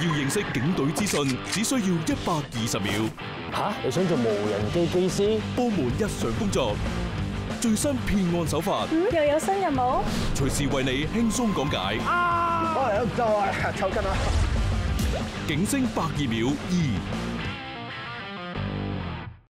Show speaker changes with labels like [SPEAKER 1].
[SPEAKER 1] 要认识警队资讯，只需要一百二十秒。
[SPEAKER 2] 吓，你想做无人机公司？
[SPEAKER 1] 部门日常工作，最新骗案手法，
[SPEAKER 3] 又有新任务，
[SPEAKER 1] 随时为你轻松讲解。
[SPEAKER 4] 啊，我系有够啊，抽筋啦！
[SPEAKER 1] 警声百二秒二。